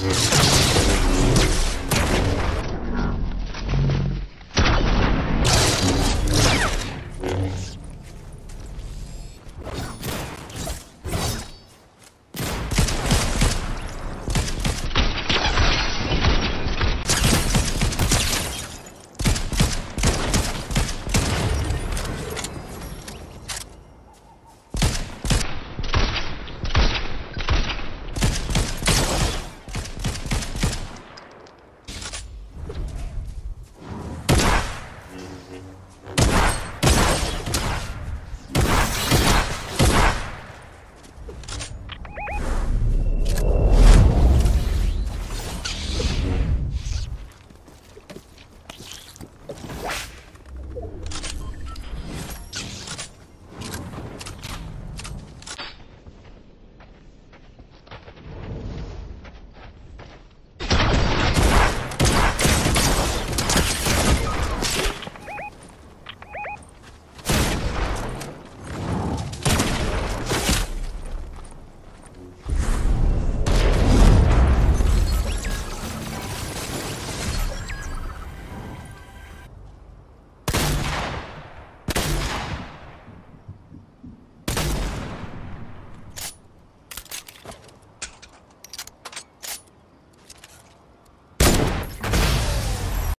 Mm-hmm.